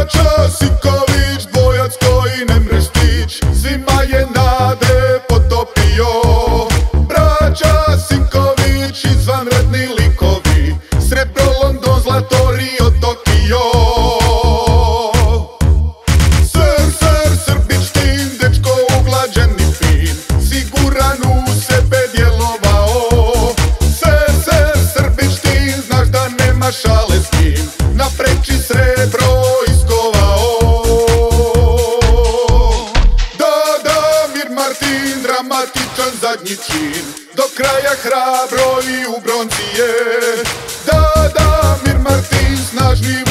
Braća Sinković, dvojac koji ne mreš stić Svima je nade potopio Braća Sinković, izvanredni likovi. Srebro, London, zlato, Rio, Tokio. Sr, sr, Srbić, tin, dečko i fin. Siguran u sebe djelovao. Sr, sr, Srbić, znaš da nema šale s njim Na preči dramatičan zadnji čin. Do kraja hrabro i u bronci je. Da, da, Mir Martin, snažni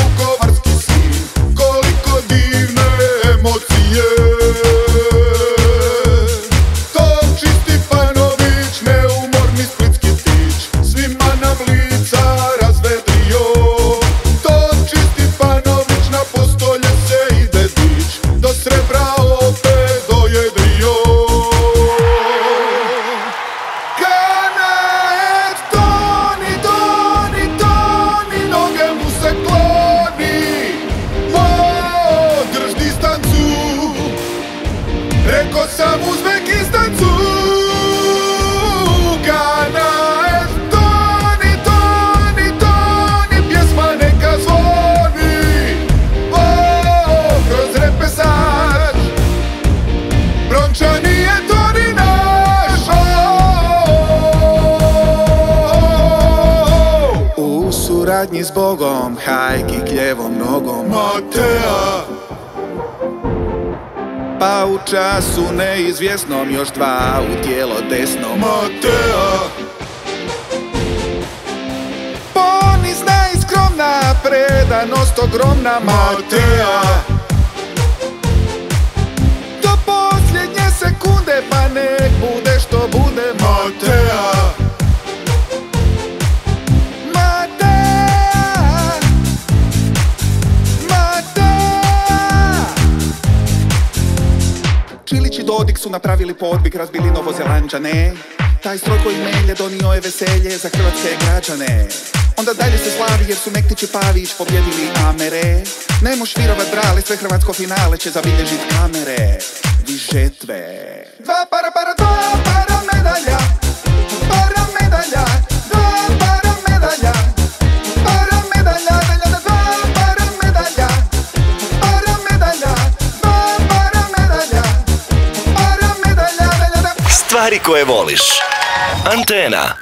suradnji s Bogom, hajki kljevom nogom. Matea Pa u času neizvjesnom još dva u tijelo desno. Matea Ponizna i skromna, predanost ogromna. Matea Čilić i Dodik su napravili podvig, razbili Novozelanđane Taj stroj koji melje donio je veselje za hrvatske građane. Onda dalje se slavi jer su Mektić i Pavić pobjedili Amere Ne moš virovat brale, sve hrvatsko finale će zabilježit kamere. Vi žetve. Dva para para, dva Stvari koje voliš. Antena.